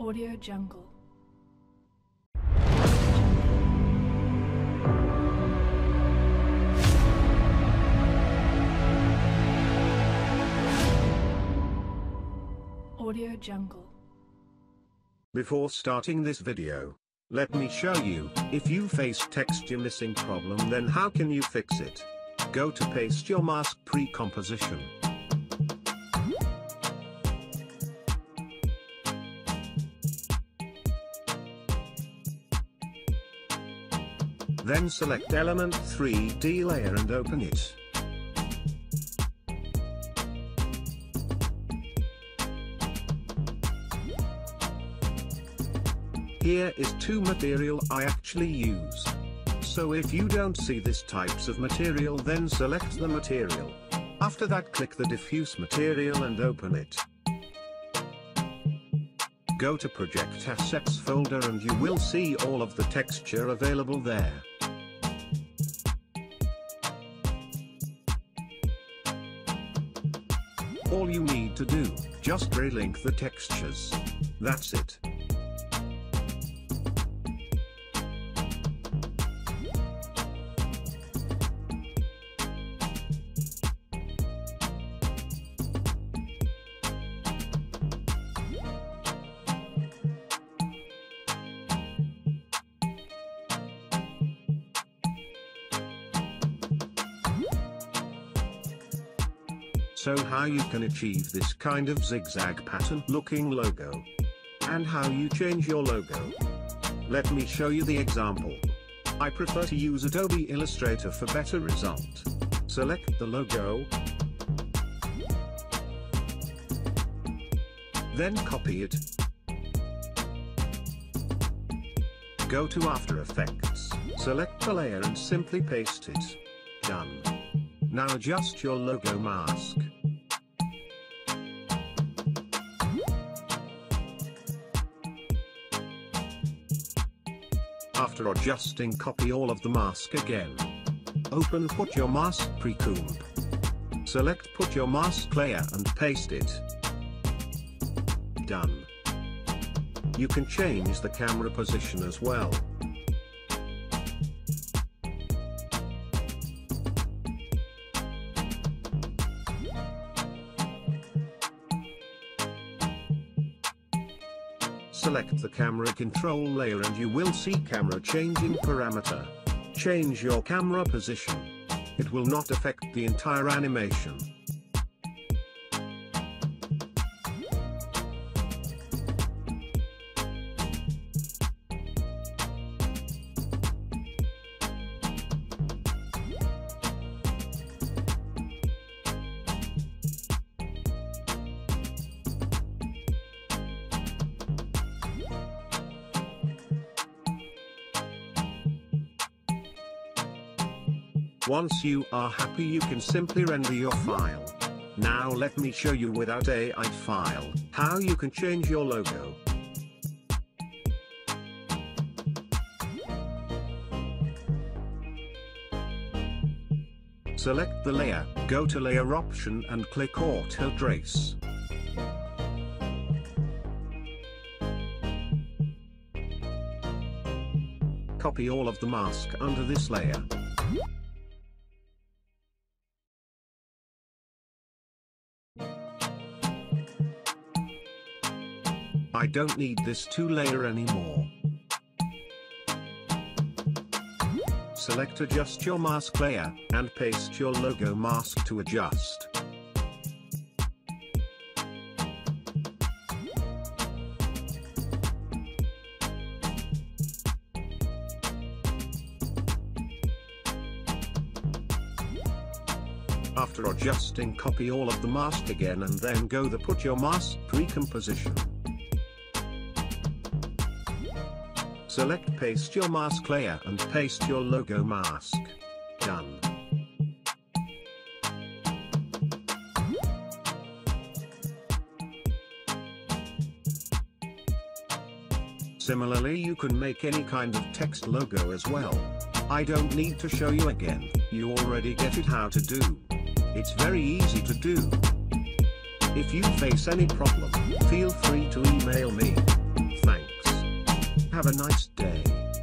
Audio Jungle. Audio Jungle. Before starting this video, let me show you, if you face texture missing problem then how can you fix it? Go to paste your mask pre-composition. Then select element 3D layer and open it. Here is two material I actually use. So if you don't see this types of material then select the material. After that click the diffuse material and open it. Go to project assets folder and you will see all of the texture available there. All you need to do, just relink the textures. That's it. So how you can achieve this kind of zigzag pattern looking logo. And how you change your logo. Let me show you the example. I prefer to use Adobe Illustrator for better result. Select the logo. Then copy it. Go to After Effects, select the layer and simply paste it. Done. Now adjust your logo mask. After adjusting copy all of the mask again. Open put your mask pre-comp. Select put your mask layer and paste it. Done. You can change the camera position as well. Select the camera control layer and you will see camera changing parameter. Change your camera position. It will not affect the entire animation. Once you are happy you can simply render your file. Now let me show you without AI file, how you can change your logo. Select the layer, go to layer option and click auto trace. Copy all of the mask under this layer. I don't need this two layer anymore. Select adjust your mask layer, and paste your logo mask to adjust. After adjusting copy all of the mask again and then go the put your mask pre-composition. Select paste your mask layer and paste your logo mask. Done. Similarly you can make any kind of text logo as well. I don't need to show you again, you already get it how to do. It's very easy to do. If you face any problem, feel free to email me have a nice day.